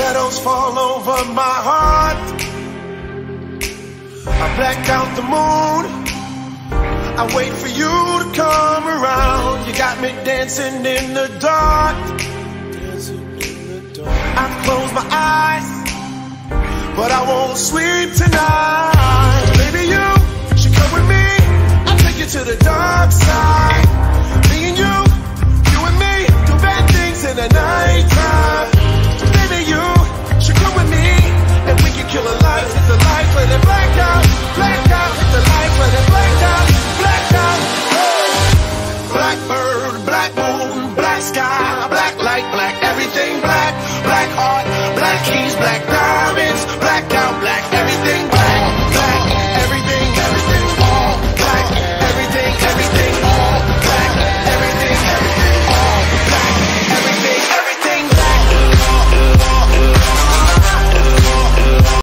of my heart. I black out the moon. I wait for you to come around. You got me dancing in the dark. I close my eyes, but I won't sleep tonight. black heart, black keys, black diamond.